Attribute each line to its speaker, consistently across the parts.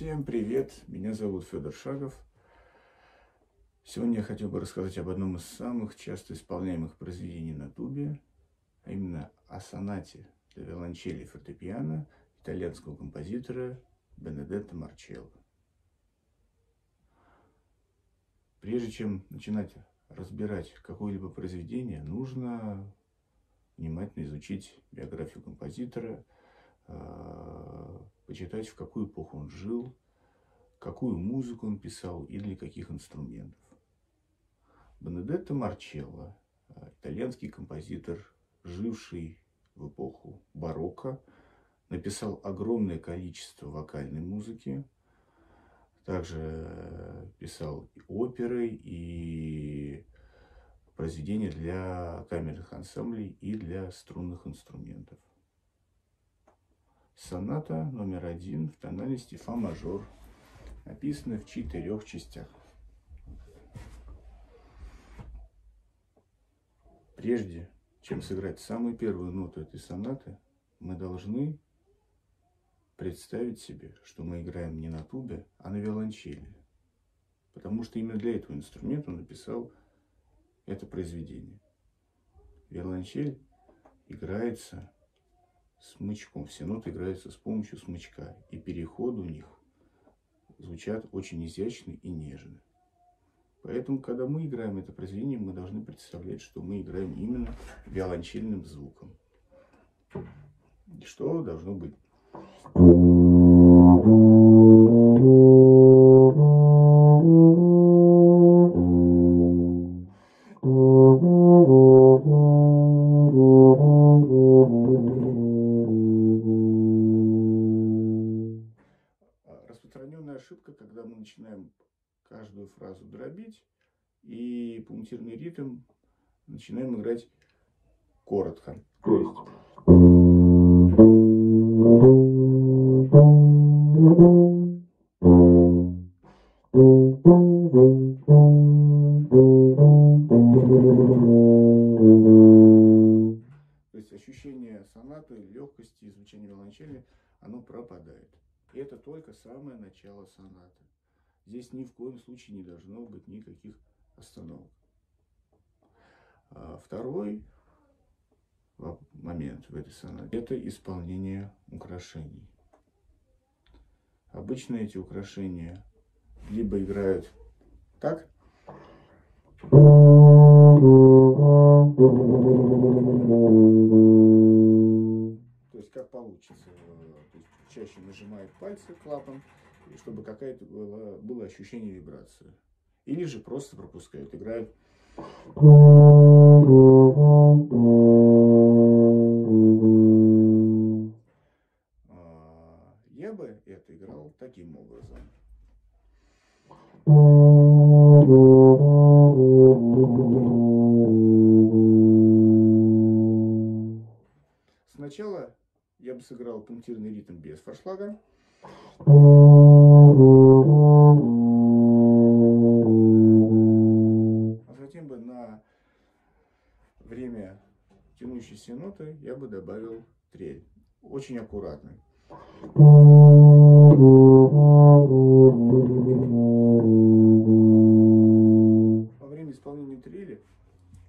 Speaker 1: Всем привет, меня зовут Федор Шагов. Сегодня я хотел бы рассказать об одном из самых часто исполняемых произведений на тубе, а именно о сонате для виолончели и фортепиано итальянского композитора Бенедетто Марчелло. Прежде чем начинать разбирать какое-либо произведение, нужно внимательно изучить биографию композитора, почитать, в какую эпоху он жил, какую музыку он писал и для каких инструментов. Бенедетто Марчелло, а, итальянский композитор, живший в эпоху барокко, написал огромное количество вокальной музыки, также э, писал и оперы, и произведения для камерных ансамблей и для струнных инструментов. Соната номер один в тональности фа мажор, написана в четырех частях. Прежде чем сыграть самую первую ноту этой сонаты, мы должны представить себе, что мы играем не на тубе, а на виолончели. Потому что именно для этого инструмента он написал это произведение. Виолончель играется смычком. Все ноты играются с помощью смычка. И переходы у них звучат очень изящно и нежно. Поэтому, когда мы играем это произведение, мы должны представлять, что мы играем именно виолончельным звуком. Что должно быть? Пунктирный ритм начинаем играть коротко. То есть... То есть ощущение сонаты, легкости и звучания виолончели, оно пропадает. И это только самое начало сонаты. Здесь ни в коем случае не должно быть никаких остановок. А второй момент в этой сонате – это исполнение украшений. Обычно эти украшения либо играют так, то есть как получится чаще нажимает пальцы клапан, чтобы какая-то было, было ощущение вибрации. Или же просто пропускают, играют. Я бы это играл таким образом. Сначала я бы сыграл пунктирный ритм без форшлага. Ноты я бы добавил трель. Очень аккуратно. Во время исполнения трели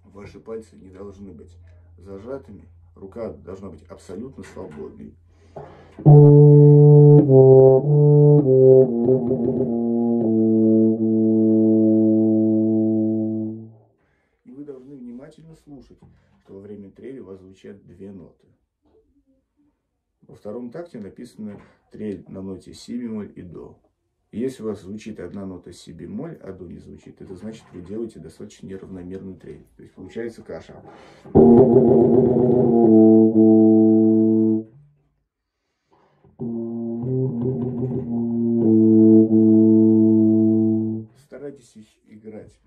Speaker 1: ваши пальцы не должны быть зажатыми Рука должна быть абсолютно свободной. Вас звучат две ноты. Во втором такте написано трель на ноте си бемоль и до. Если у вас звучит одна нота си бемоль, а до не звучит, это значит, вы делаете достаточно неравномерную трель. То есть получается каша. Старайтесь играть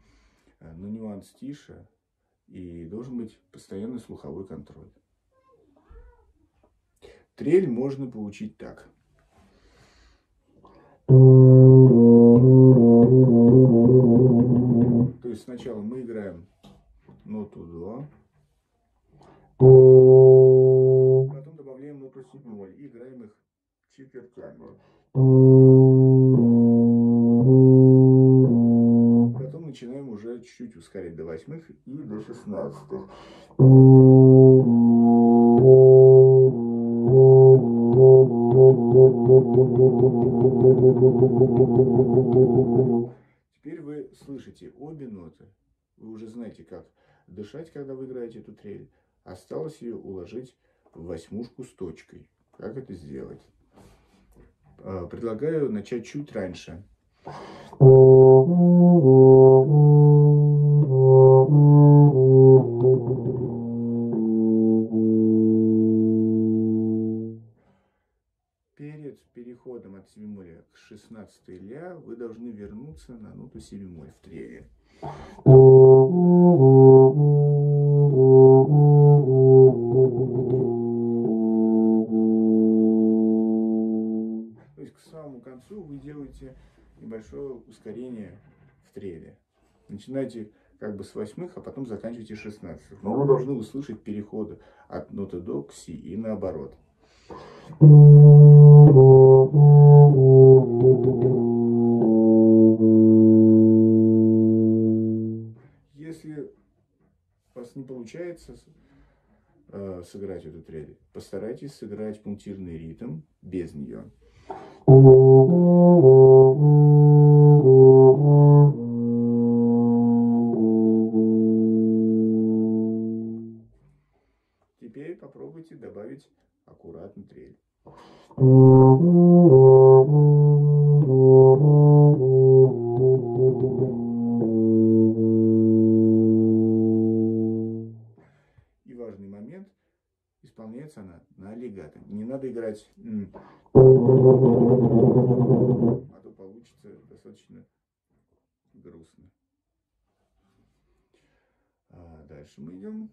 Speaker 1: э, на нюанс тише, и должен быть постоянный слуховой контроль. Трель можно получить так. То есть сначала мы играем ноту до, потом добавляем ноту си бемоль и играем их четвертями. Чуть-чуть ускорить до восьмых и до шестнадцатых. Теперь вы слышите обе ноты. Вы уже знаете, как дышать, когда вы играете эту трель. Осталось ее уложить в восьмушку с точкой. Как это сделать? А, предлагаю начать чуть раньше. Переходом от си бемоля к 16 ля вы должны вернуться на ноту си бемоль в треле. То есть к самому концу вы делаете небольшое ускорение в треле. Начинайте как бы с восьмых, а потом заканчивайте шестнадцатых. Но вы должны услышать переходы от ноты до к си и наоборот. Если у вас не получается э, сыграть эту трель, постарайтесь сыграть пунктирный ритм без нее. Теперь попробуйте добавить аккуратно трель. И важный момент, исполняется она на аллигато. Не надо играть, а то получится достаточно грустно. А дальше мы идем.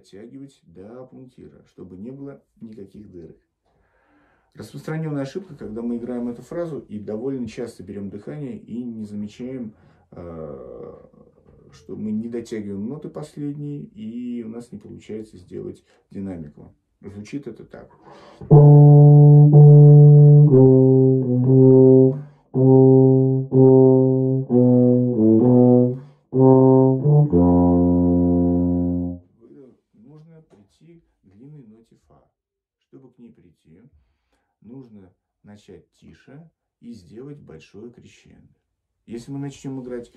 Speaker 1: Дотягивать до пунктира, чтобы не было никаких дырок. Распространенная ошибка, когда мы играем эту фразу и довольно часто берем дыхание и не замечаем, э, что мы не дотягиваем ноты последние и у нас не получается сделать динамику. Звучит это так. Тише и сделать большое крещендо. Если мы начнем играть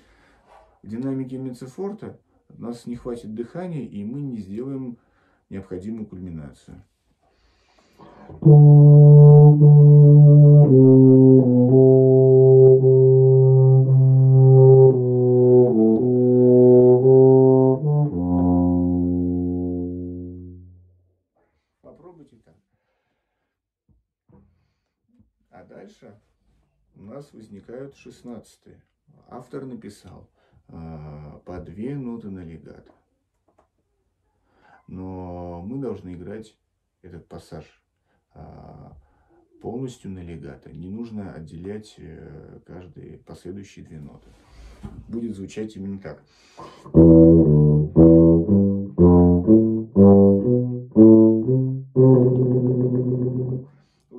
Speaker 1: в динамике мецефорта, у нас не хватит дыхания, и мы не сделаем необходимую кульминацию. год, 16 -й, автор написал э, по две ноты на легато. Но мы должны играть этот пассаж э, полностью на легато. Не нужно отделять э, каждые последующие две ноты. Будет звучать именно так.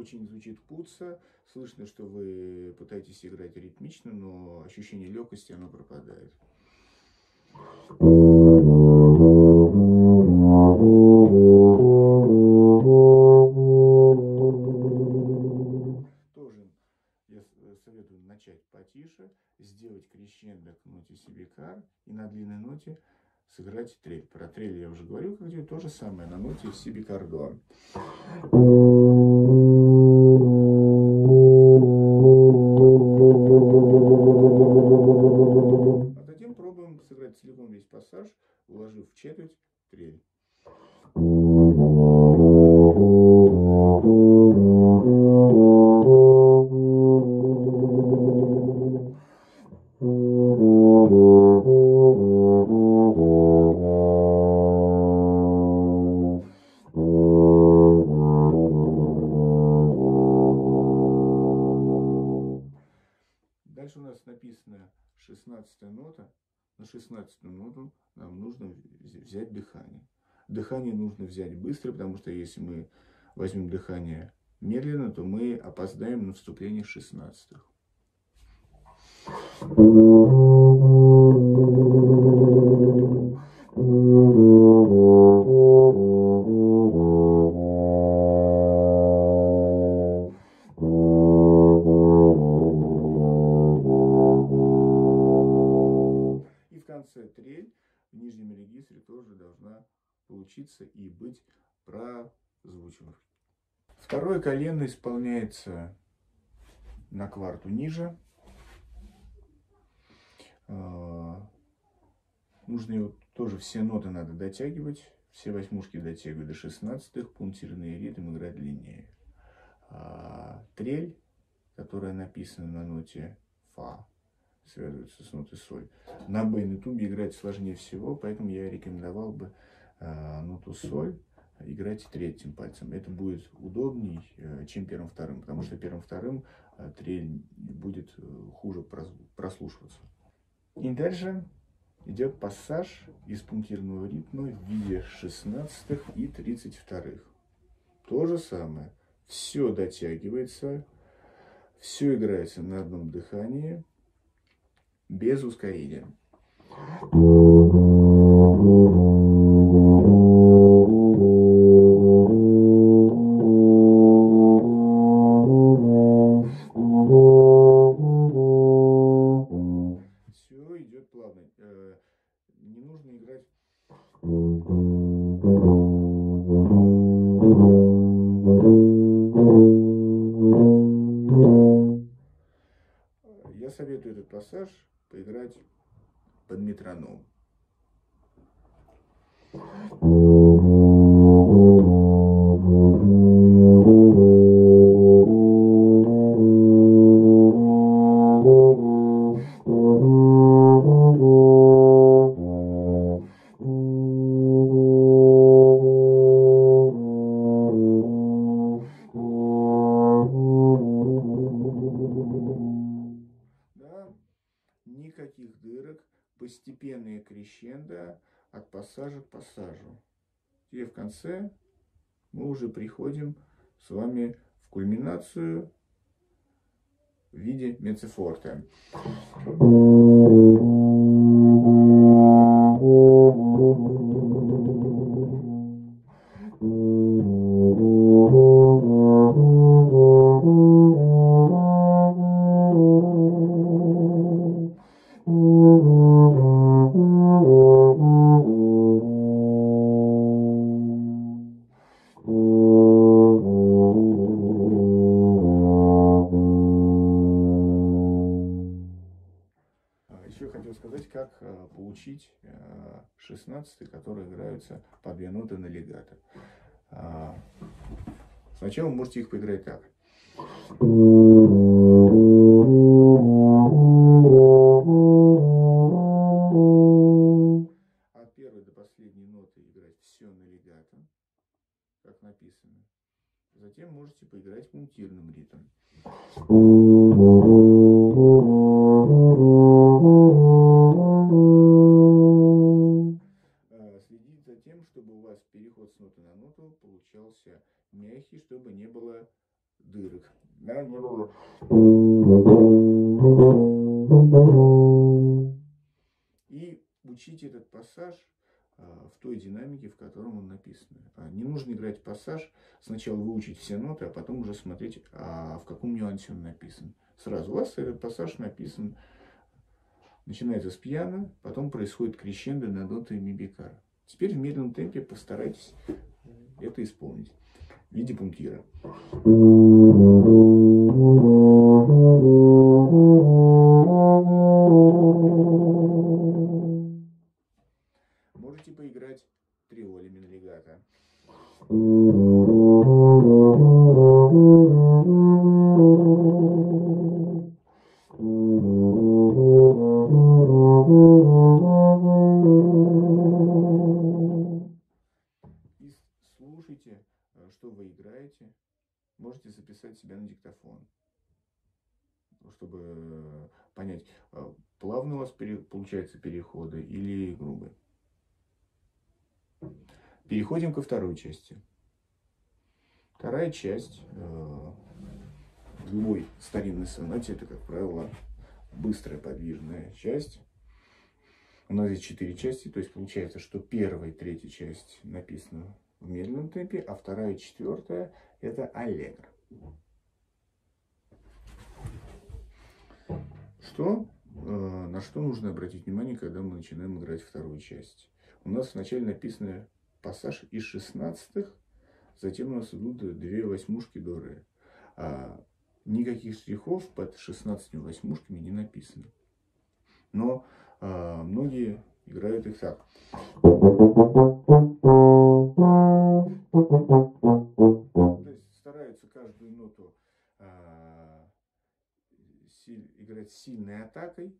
Speaker 1: Очень звучит куца. Слышно, что вы пытаетесь играть ритмично, но ощущение легкости оно пропадает. Тоже я советую начать потише, сделать крещендо к ноте си бикар и на длинной ноте сыграть трель. Про трель я уже говорил, как то же самое на ноте си бикар что если мы возьмем дыхание медленно, то мы опоздаем на вступление шестнадцатых. Исполняется на кварту ниже. А, нужно его тоже все ноты надо дотягивать. Все восьмушки дотягивать до шестнадцатых. Пунктирный ритм играть длиннее. А, трель, которая написана на ноте фа, связывается с нотой соль. На Б на тубе играть сложнее всего, поэтому я рекомендовал бы э, ноту соль играть третьим пальцем. Это будет удобней, э, чем первым-вторым, потому что первым-вторым э, трель будет э, хуже прослушиваться. И дальше идет пассаж из пунктирного ритма в виде шестнадцатых и тридцать вторых. То же самое. Все дотягивается, все играется на одном дыхании – без ускорения. Советую крещендо от пассажа к пассажу. И в конце мы уже приходим с вами в кульминацию в виде мецефорта. Сначала вы можете их поиграть так. От первой до последней ноты играть все на легато, как написано. Затем можете поиграть пунктирным ритмом. Пассаж а, в той динамике, в котором он написан. А, не нужно играть пассаж, сначала выучить все ноты, а потом уже смотреть, а в каком нюансе он написан. Сразу у вас этот пассаж написан, начинается с пьяно, потом происходит крещендо на ноты ми бикара. Теперь в медленном темпе постарайтесь это исполнить в виде пунктира. Получаются переходы или грубые. Переходим ко второй части. Вторая часть э, любой старинной сонате, это, как правило, быстрая подвижная часть. У нас здесь четыре части, то есть получается, что первая и третья часть написана в медленном темпе, а вторая и четвертая это аллегро. Что, на что нужно обратить внимание, когда мы начинаем играть вторую часть? У нас вначале написано пассаж из шестнадцатых, затем у нас идут две восьмушки до ре. А никаких штрихов под 16 восьмушками не написано. Но а, многие играют их так. Стараются каждую ноту а, играть сильной атакой,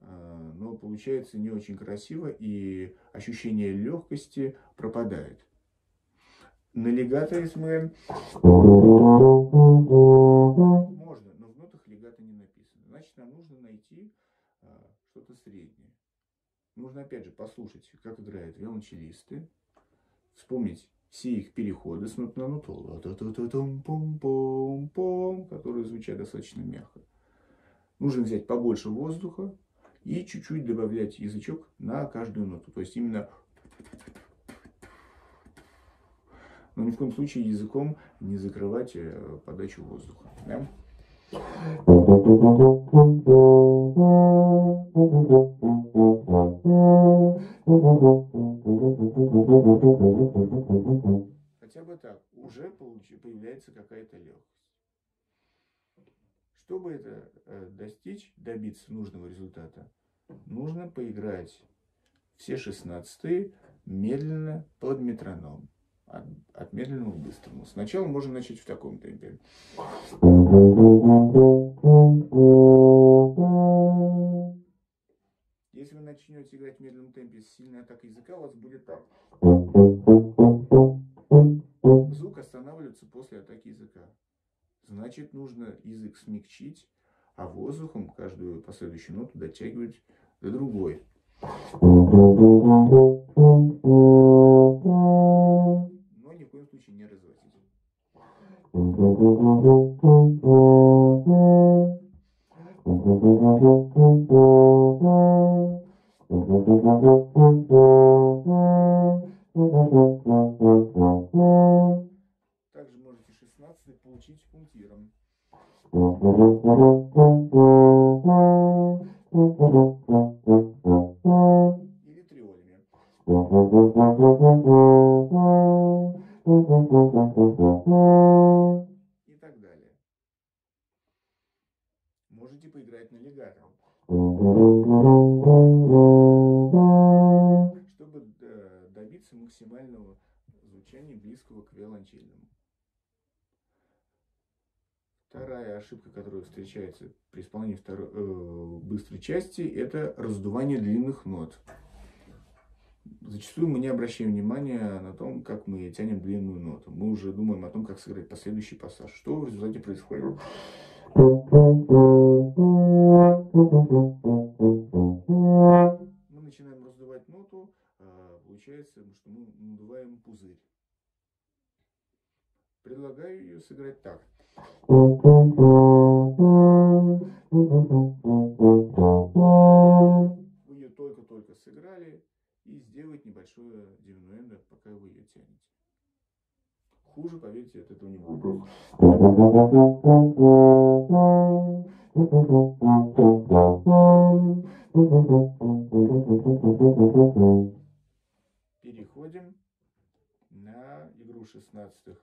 Speaker 1: а, но получается не очень красиво и ощущение легкости пропадает. На легато, если мы можно, но в нотах легато не написано. Значит, нам нужно найти а, что-то среднее. Нужно, опять же, послушать, как играют виолончелисты, вспомнить все их переходы с нот на ноту, которые звучат достаточно мягко. Нужно взять побольше воздуха и чуть-чуть добавлять язычок на каждую ноту. То есть именно но ни в коем случае языком не закрывать э, подачу воздуха. Да? Хотя бы так, уже появляется какая-то легкость. Чтобы это э, достичь, добиться нужного результата, нужно поиграть все шестнадцатые медленно под метроном от, от медленного к быстрому. Сначала можно начать в таком темпе. Если вы начнете играть в медленном темпе с сильной атакой языка, у вас будет так. Звук останавливается после атаки языка. Значит, нужно язык смягчить, а воздухом каждую последующую ноту дотягивать до другой случае не разводить. Получить пунктиром. Или триолями и так далее. Можете поиграть на легато. Чтобы э, добиться максимального звучания, близкого к виолончельному. Вторая ошибка, которая встречается при исполнении второй, э, быстрой части, это раздувание длинных нот зачастую мы не обращаем внимания на том, как мы тянем длинную ноту. Мы уже думаем о том, как сыграть последующий пассаж. Что в результате происходит? Мы начинаем раздувать ноту, а получается, что мы надуваем пузырь. Предлагаю ее сыграть так. Вы ее только-только сыграли, и сделать небольшое дивнуэндо, пока вы ее тянете. Хуже, поверьте, от этого не будет. Переходим на игру шестнадцатых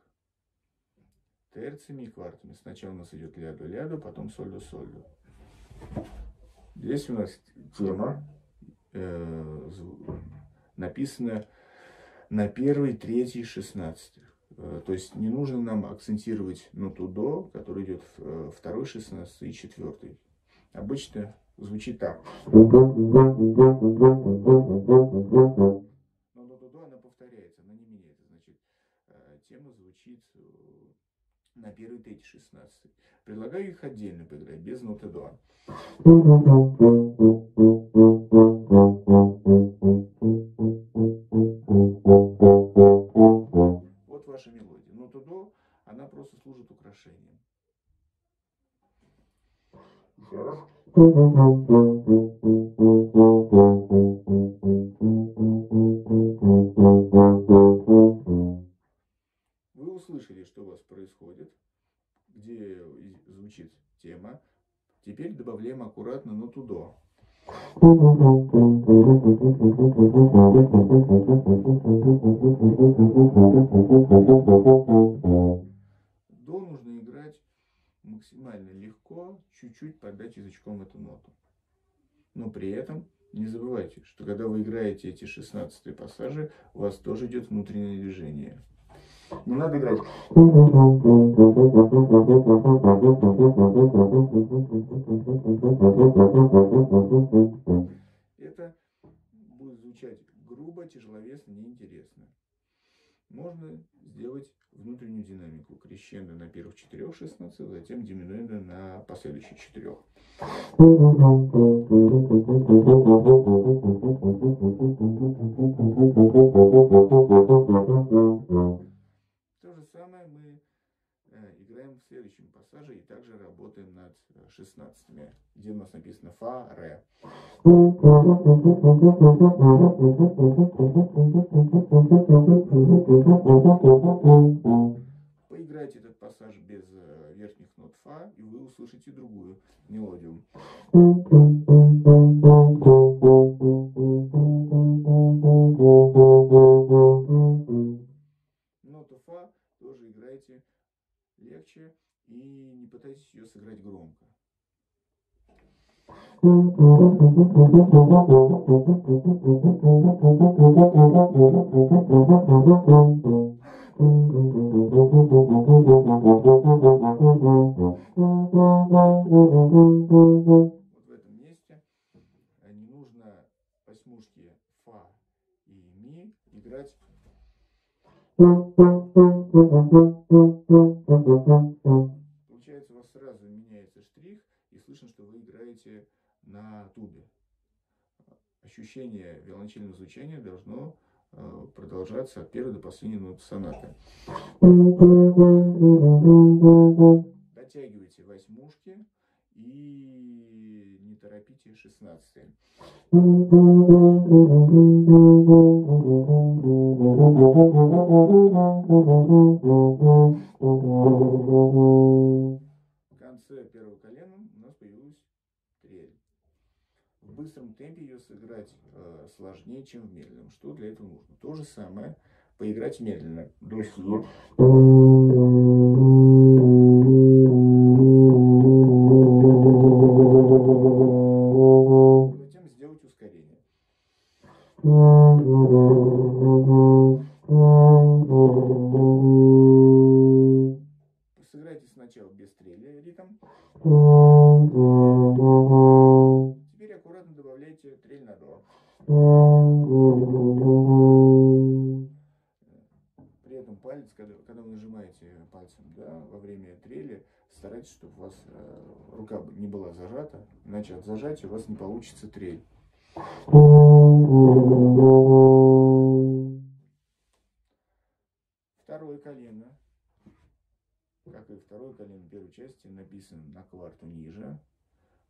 Speaker 1: терциями и квартами. Сначала у нас идет ляду-ляду, потом соль-до-соль-до. Здесь у нас тема э, написано на первый, третий, шестнадцатый. Э, то есть не нужно нам акцентировать ноту до, который идет э, второй, шестнадцатый и четвертый. Обычно звучит так. Но ноту до она повторяется, она не меняется. Значит, э, тема звучит на первый третий 16. Предлагаю их отдельно поиграть, без ноты до. Вот ваша мелодия. Нота до, она просто служит украшением. Еще раз. Услышали, что у вас происходит, где звучит тема. Теперь добавляем аккуратно ноту до. До нужно играть максимально легко, чуть-чуть подать язычком эту ноту. Но при этом не забывайте, что когда вы играете эти 16 пассажи, у вас тоже идет внутреннее движение. Не надо играть. Это будет звучать грубо, тяжеловесно, неинтересно. Можно сделать внутреннюю динамику. Крещендо на первых четырех 16, затем диминуэндо на последующих четырех. И также работаем над шестнадцатыми, где у нас написано фа, ре. Поиграйте этот пассаж без э, верхних нот фа, и вы услышите другую мелодию. Ноту фа тоже играйте легче и не пытайтесь ее сыграть громко. Вот в этом месте не нужно восьмушки фа и ми играть Получается, у вас сразу меняется штрих, и слышно, что вы играете на тубе. Ощущение виолончельного звучания должно э, продолжаться от первой до последней ноты сонаты. Дотягивайте восьмушки и не торопите шестнадцатые. В конце первого колена у нас появилась трель. В быстром темпе ее сыграть сложнее, чем в медленном. Что для этого нужно? То же самое, поиграть медленно. До си. Затем сделать ускорение. Зажата, иначе от зажатия у вас не получится трель. Второе колено, как и второе колено первой части, написано на кварту ниже.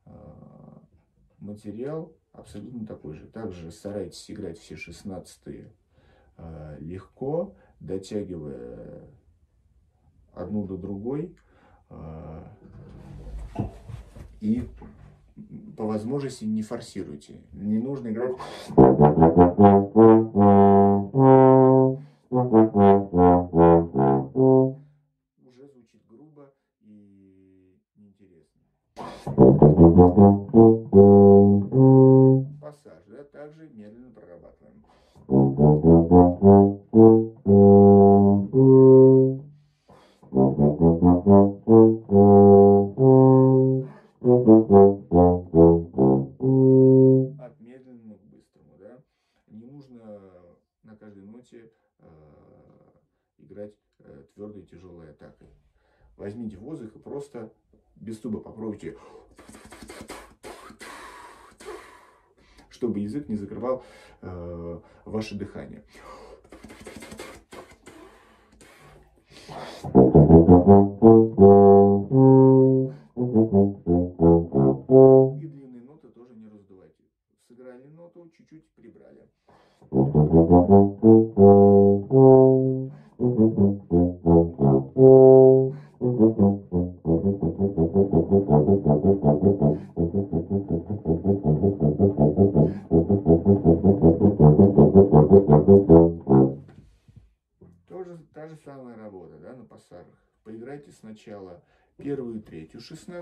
Speaker 1: А, материал абсолютно такой же. Также старайтесь играть все шестнадцатые а, легко, дотягивая одну до другой. И по возможности не форсируйте. Не нужно играть уже звучит грубо и неинтересно.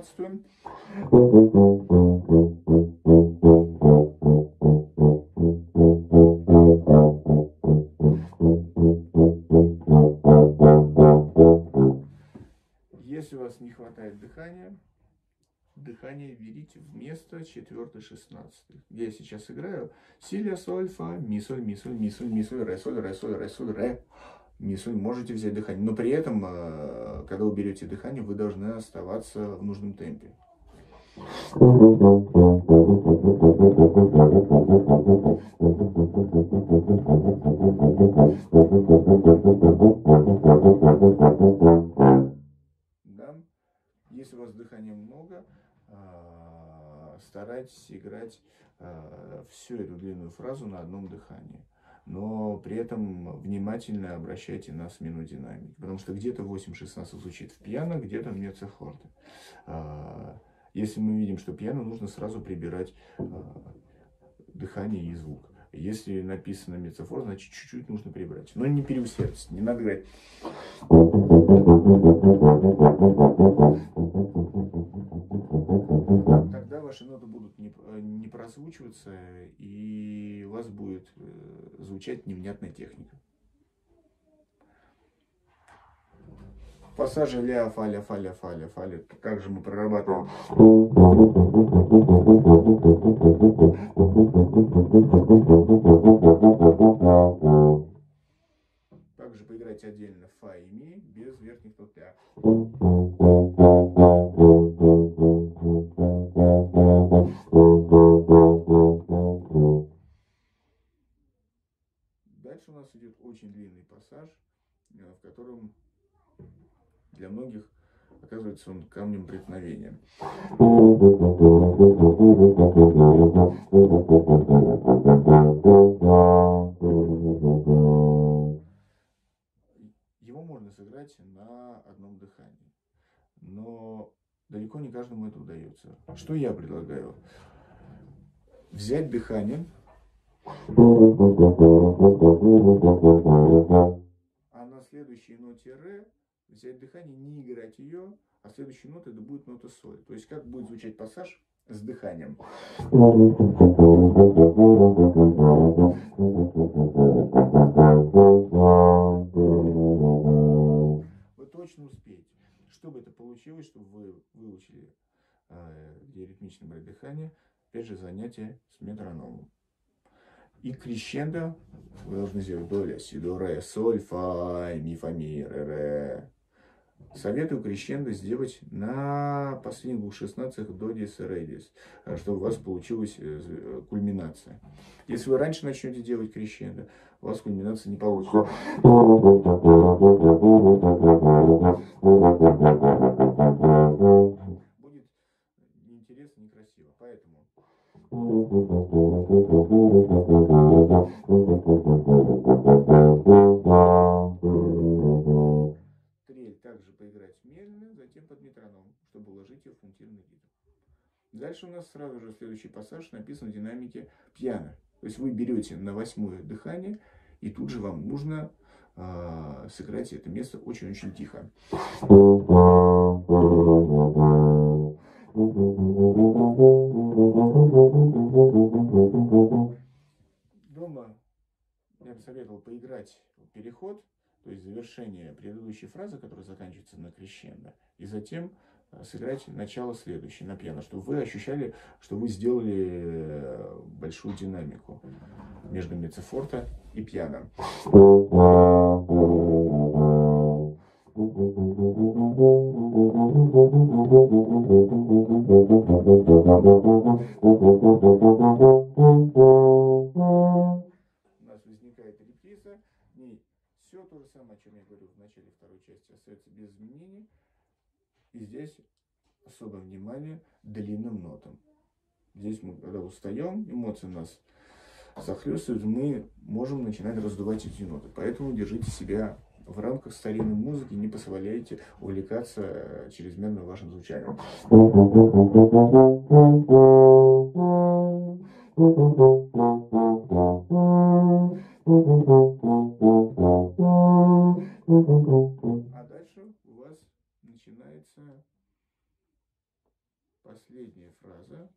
Speaker 1: Шестнадцатую. Если у вас не хватает дыхания, дыхание берите вместо четвертой шестнадцатой. Я сейчас играю си, ля, соль, фа, ми, соль, ми, соль, ми, соль, ми, соль, ре, соль, ре, соль, ре, соль, ре. Ми, соль, можете взять дыхание. Но при этом, э, когда вы берете дыхание, вы должны оставаться в нужном темпе. Да? Если у вас дыхания много, а, старайтесь играть а, всю эту длинную фразу на одном дыхании. Но при этом внимательно обращайте на смену динамики. Потому что где-то 8-16 звучит в пьяно, где-то в мецефорте. А, если мы видим, что пьяно, нужно сразу прибирать дыхание и звук. Если написано мецефор, значит чуть-чуть нужно прибрать. Но не переусердствовать, не надо говорить. Ваши ноты будут не, не прозвучиваться, и у вас будет э, звучать невнятная техника. Пассажи ля, фа, ля, фа, ля, фа, ля, фа, ля. Также мы прорабатываем. Также поиграйте отдельно фа и ми без верхних нот ля. Нас идет очень длинный пассаж, э, в котором для многих оказывается он камнем преткновения. Его можно сыграть на одном дыхании, но далеко не каждому это удается. Что я предлагаю? Взять дыхание, а на следующей ноте ре взять дыхание, не играть ее, а следующая нота это будет нота соль. То есть как будет звучать пассаж с дыханием. Вы точно успеете. Чтобы это получилось, чтобы вы выучили, э, где ритмично брать дыхание, опять же занятие с метрономом. И крещендо вы должны сделать до ля, си, до, ре, соль, фа, ми, фа, ми, ре, ре. Советую крещендо сделать на последних двух шестнадцатых до диез и ре диез, чтобы у вас получилась э, кульминация. Если вы раньше начнете делать крещендо, у вас кульминация не получится. Будет неинтересно, некрасиво. Поэтому Трель также поиграть медленно, затем под метроном, чтобы уложить ее в пунктирный ритм. Дальше у нас сразу же следующий пассаж написан в динамике пьяно. То есть вы берете на восьмое дыхание, и тут же вам нужно э, сыграть это место очень-очень тихо. Советовал поиграть переход, то есть завершение предыдущей фразы, которая заканчивается на крещендо, и затем э, сыграть начало следующей на пьяно, чтобы вы ощущали, что вы сделали э, большую динамику между мецефорта и пьяно. У самое, о чем я говорил в начале второй части, остается без изменений. И здесь особое внимание длинным нотам. Здесь мы, когда устаем, эмоции нас захлестывают, мы можем начинать раздувать эти ноты. Поэтому держите себя в рамках старинной музыки, не позволяйте увлекаться чрезмерно вашим звучанием. А дальше у вас начинается последняя фраза,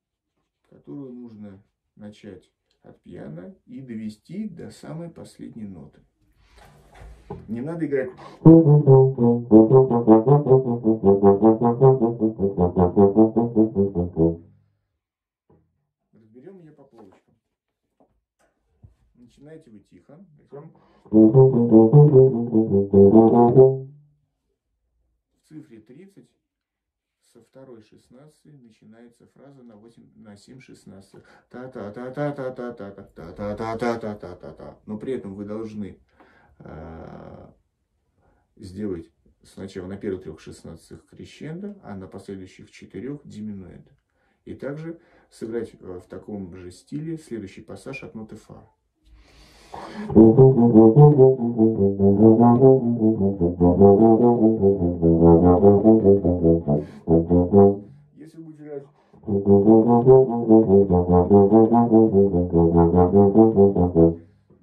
Speaker 1: которую нужно начать от пьяно и довести до самой последней ноты. Не надо играть. Разберем ее по полочкам. Начинаете вы тихо. В цифре 30 со второй 16 начинается фраза на 8, на 7 16. та та та та та та та та та та та та та та та Но при этом вы должны сделать сначала на первых трех 16 крещендо, а на последующих четырех диминуэндо. И также сыграть в таком же стиле следующий пассаж от ноты фа. Если будете играть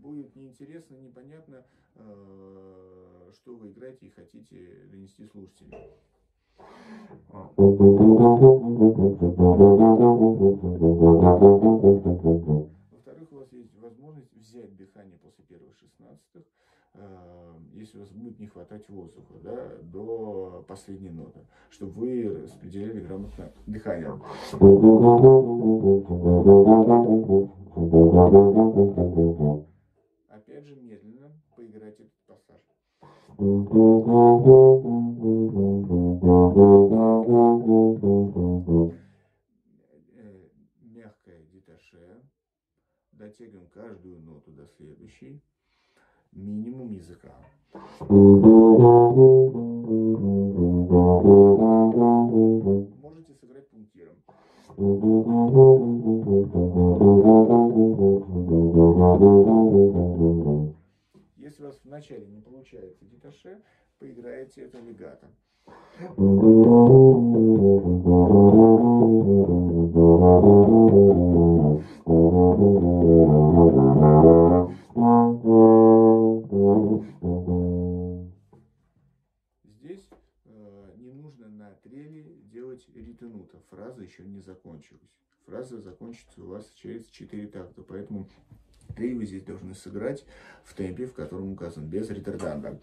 Speaker 1: будет неинтересно, непонятно, что вы играете и хотите донести у вас есть возможность взять дыхание после первых шестнадцатых, если у вас будет не хватать воздуха да, до последней ноты, чтобы вы распределяли грамотно дыхание. Опять же, медленно поиграйте этот пассаж. Дотягиваем каждую ноту до следующей. Минимум языка. Можете сыграть пунктиром. Если у вас вначале не получается деташе, поиграете это легато. Здесь делать ритенута. Фраза еще не закончилась. Фраза закончится у вас через 4 такта, поэтому Три вы здесь должны сыграть в темпе, в котором указан, без ретарданда.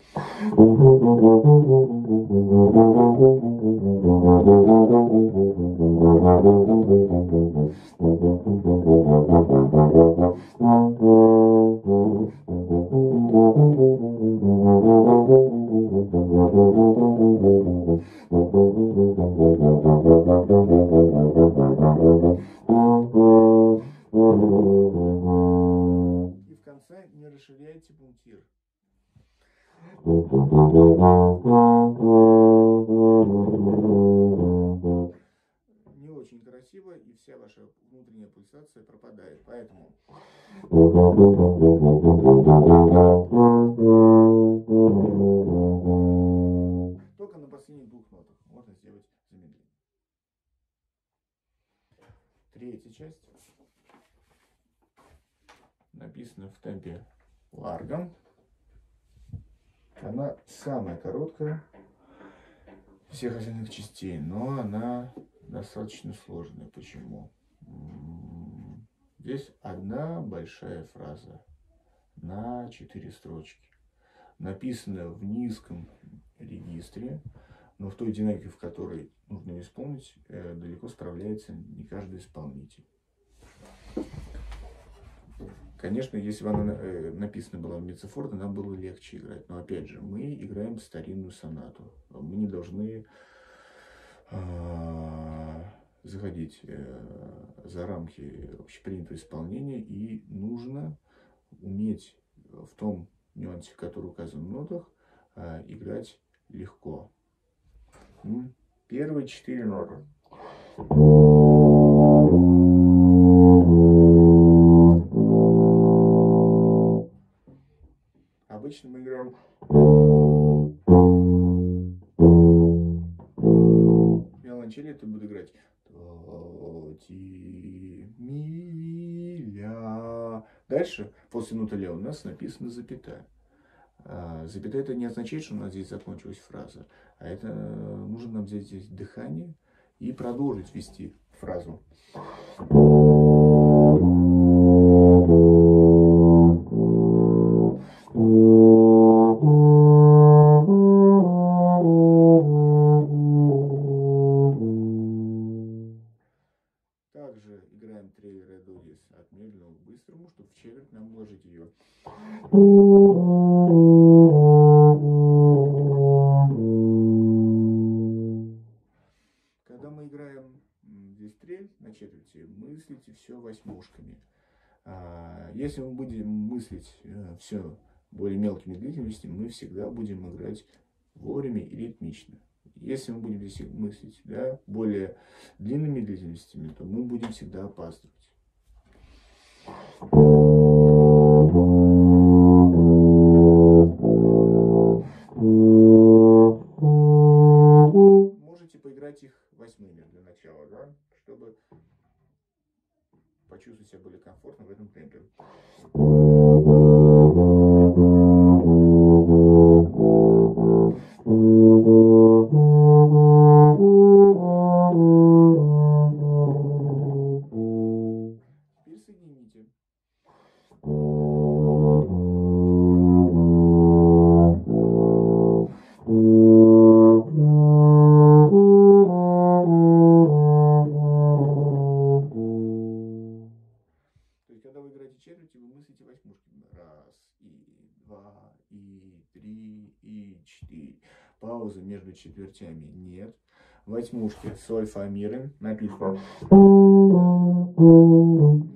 Speaker 1: Пульсация пропадает. Поэтому... Только на последних двух нотах можно сделать замедление. Третья часть написано в темпе ларгом. Она самая короткая всех остальных частей, но она достаточно сложная. Почему? Здесь одна большая фраза на четыре строчки. Написана в низком регистре, но в той динамике, в которой нужно исполнить, э, далеко справляется не каждый исполнитель. Конечно, если бы она э, написана была в мецефорте, нам было легче играть. Но опять же, мы играем старинную сонату. Мы не должны э, заходить э, за рамки общепринятого исполнения. И нужно уметь в том нюансе, который указан в нотах, э, играть легко. Первые четыре ноты. обычно мы играем виолончели это будет играть миля. Дальше, после ноты ля у нас написано запятая. А, Запятая это не означает, что у нас здесь закончилась фраза, а это нужно нам взять здесь дыхание и продолжить вести фразу. Мыслить э, все более мелкими длительностями, мы всегда будем играть вовремя и ритмично. Если мы будем здесь мыслить да, более длинными длительностями, то мы будем всегда опаздывать. Можете поиграть их восьмыми для начала, да, чтобы почувствовать себя более комфортно в этом темпе. И. Паузы между четвертями нет. Восьмушки, соль, фа, ми, ре, написано. Не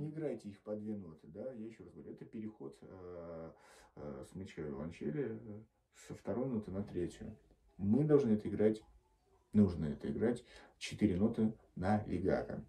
Speaker 1: играйте их по две ноты, да, я еще раз говорю, это переход э, э, смычка виолончели э, со второй ноты на третью. Мы должны это играть, нужно это играть четыре ноты на легато.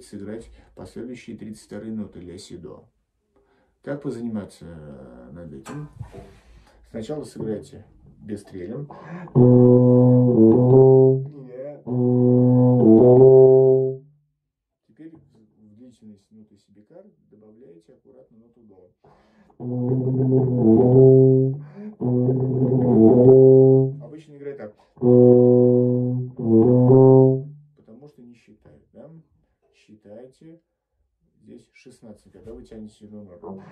Speaker 1: Успеть сыграть последующие 32 ноты ля си до. Как позаниматься э, над этим? Сначала сыграйте без стрелем. Теперь в длительность ноты бикар добавляете аккуратно ноту до. Здесь 16, когда вы тянете ноту.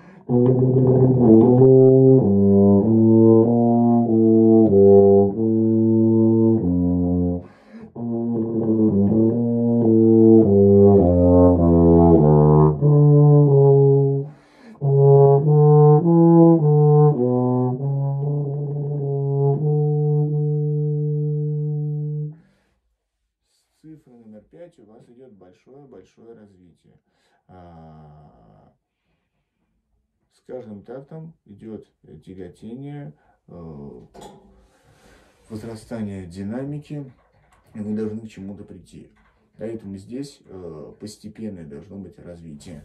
Speaker 1: Тяготение, э, возрастание динамики, и вы должны к чему-то прийти. Поэтому здесь э, постепенное должно быть развитие.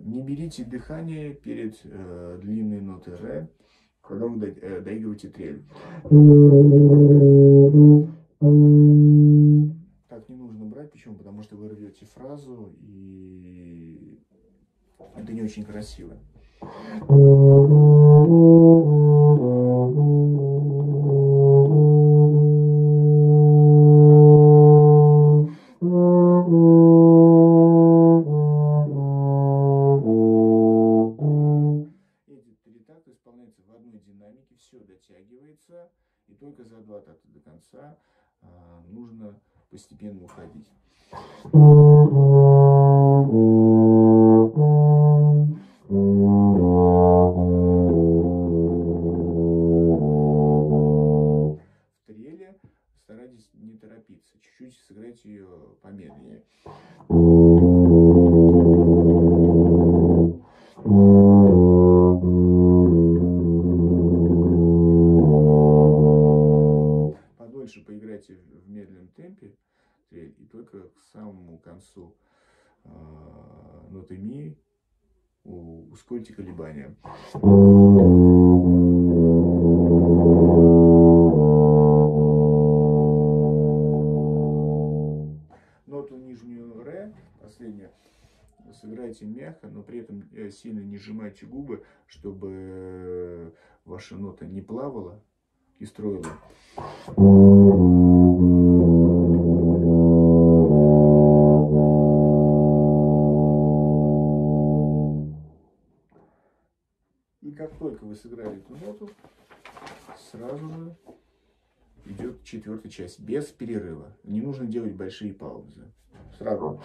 Speaker 1: Не берите дыхание перед э, длинной нотой ре, когда вы э, доигрываете трель. Так не нужно брать, почему? Потому что вы рвете фразу, и это не очень красиво. Не плавала и строила. только вы сыграли эту ноту, сразу же идет четвертая часть, без перерыва. Не нужно делать большие паузы. Сразу.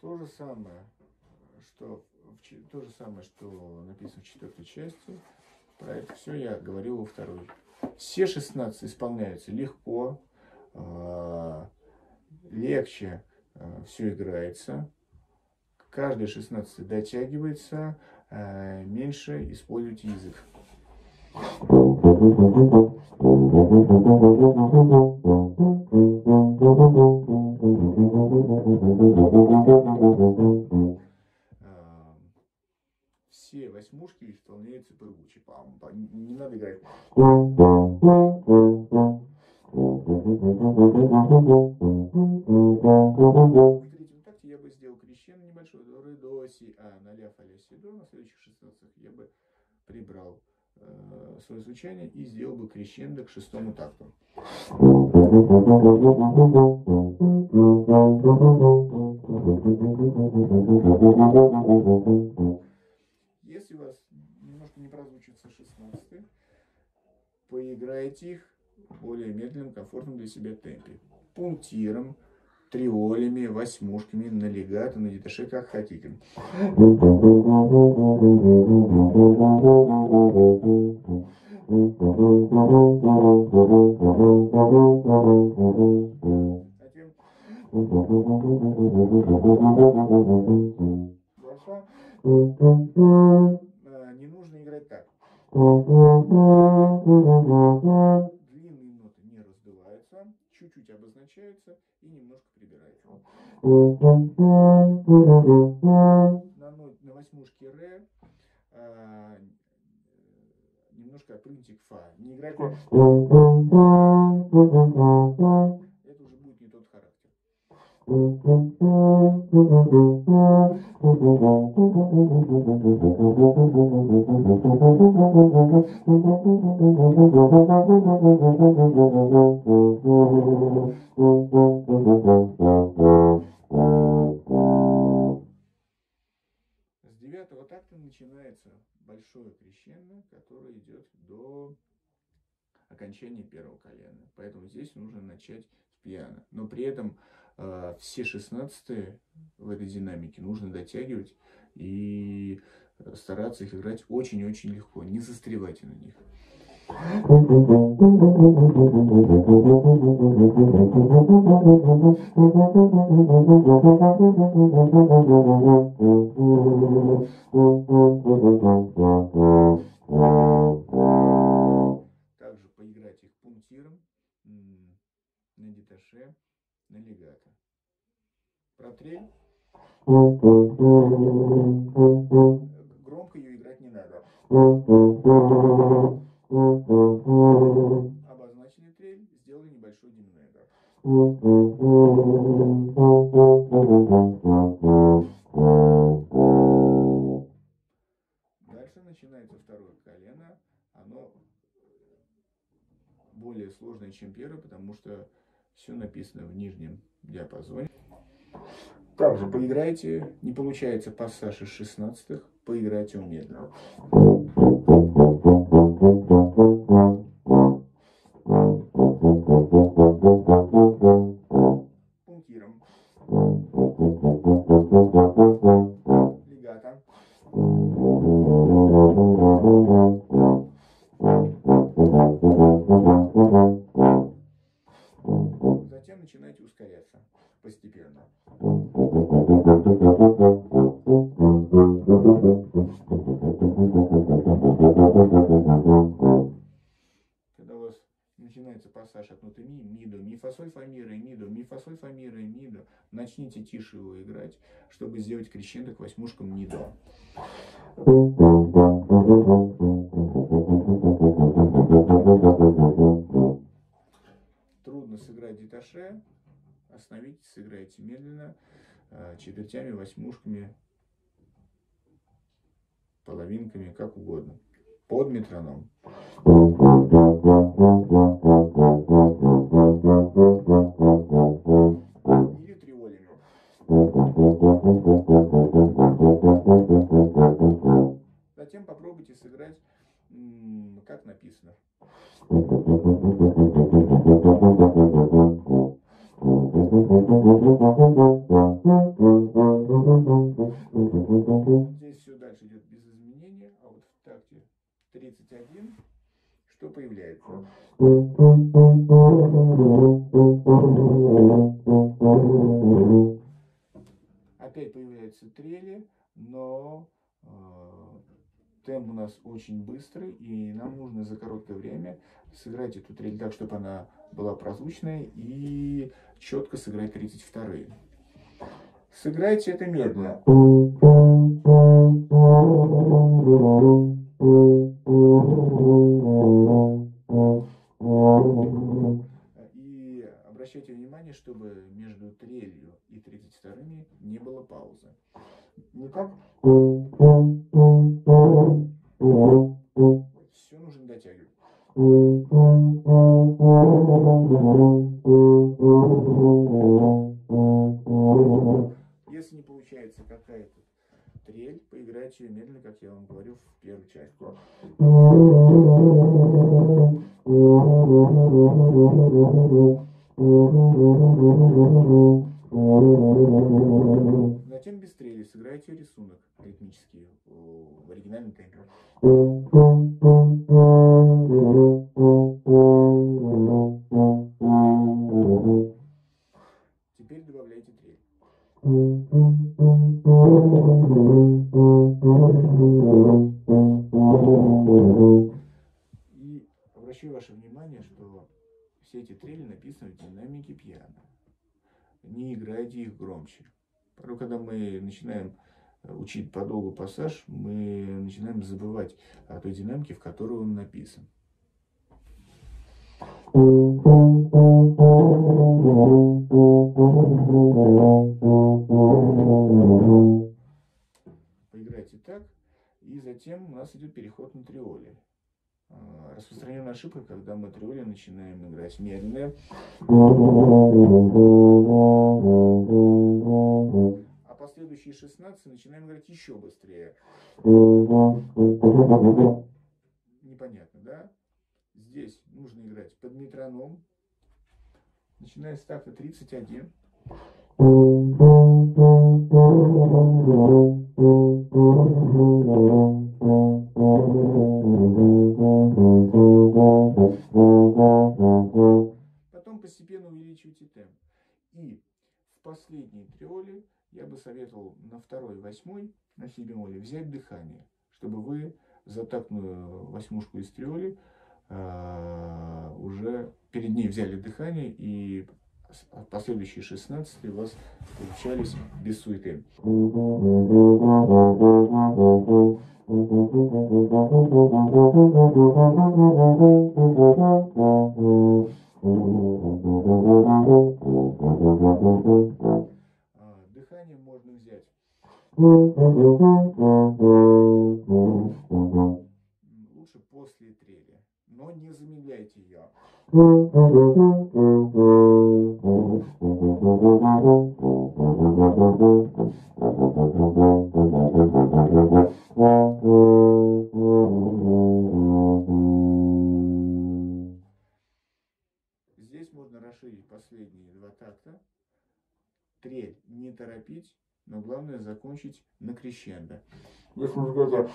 Speaker 1: То же самое, что то же самое, что написано в четвертой части. Про это все я говорил во второй. Все 16 исполняются легко, а, легче а, все играется. Каждый 16 дотягивается, а, меньше используйте язык. Все восьмушки исполняются прыгуче. Не надо играть. Я бы сделал крещено небольшой, до ре, до, си, а, на ля, фа, ля, си, до. На следующих 16 я бы прибрал свое звучание и сделал бы крещендо к шестому такту. Если у вас немножко не прозвучится 16 поиграйте их более медленном, комфортном для себя темпе. Пунктиром, триолями, восьмушками, на легато, на деташе, как хотите. Затем не нужно играть так. Длинные ноты не раздуваются, чуть-чуть обозначаются и немножко. На, на восьмушке ре а, немножко отпрыгните к фа. Не играйте. Это уже будет не тот характер. С девятого такта начинается большое крещение, которое идет до окончания первого колена. Поэтому здесь нужно начать с пиано. Но при этом все шестнадцатые в этой динамике нужно дотягивать и стараться их играть очень-очень легко. Не застревайте на них. Также Громко ее играть не надо. Обозначили трель, сделали небольшой диминегр. Дальше начинается второе колено. Оно более сложное, чем первое, потому что все написано в нижнем диапазоне. Также поиграйте, не получается пассаж из шестнадцатых, поиграйте медленно. Пунктиром. Чтобы сделать крещендо к восьмушкам ми, до. Трудно сыграть деташе, остановитесь, сыграйте медленно, э, четвертями, восьмушками, половинками, как угодно. Под метроном. Дальше идет без изменения, а вот в такте 31 что появляется? Опять появляются трели, но э, темп у нас очень быстрый, и нам нужно за короткое время сыграть эту трель так, чтобы она была прозвучная, и четко сыграть 32 -е. Сыграйте это медленно. И обращайте внимание, чтобы между трелью и 32-ми не было паузы. Никак. Все нужно дотягивать. Трель, поиграйте ее медленно, как я вам говорил в первой части. Затем без трели сыграйте рисунок ритмический в оригинальном темпе. Добавляйте трель. И обращаю ваше внимание, что все эти трели написаны в динамике пьяно. Не играйте их громче. Порой, когда мы начинаем учить подолгу пассаж, мы начинаем забывать о той динамике, в которой он написан. Поиграйте так, и затем у нас идет переход на триоли. А, Распространенная ошибка, когда мы триоли начинаем играть медленно. А последующие 16 начинаем играть еще быстрее. Непонятно, да? Здесь нужно играть под метроном, начиная с такта 31. Потом постепенно увеличивайте темп. И в последней триоле я бы советовал на второй восьмой, на си бемоле, взять дыхание, чтобы вы за тактную э, восьмушку из триоли уже перед ней взяли дыхание и последующие 16 у вас получались без суеты. Дыхание можно взять. Лучше после трели, но не замедляйте ее. Здесь можно расширить последние два такта. Трель не торопить, но главное закончить на крещендо. Если сказать,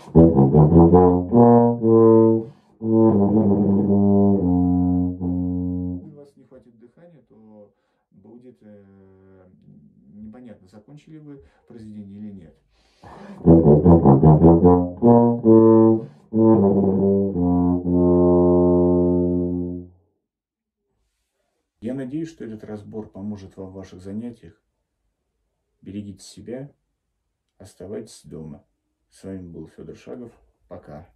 Speaker 1: у вас не хватит дыхания, то будет э, непонятно, закончили вы произведение или нет. Я надеюсь, что этот разбор поможет вам в ваших занятиях. Берегите себя, оставайтесь дома. С вами был Федор Шагов. Пока.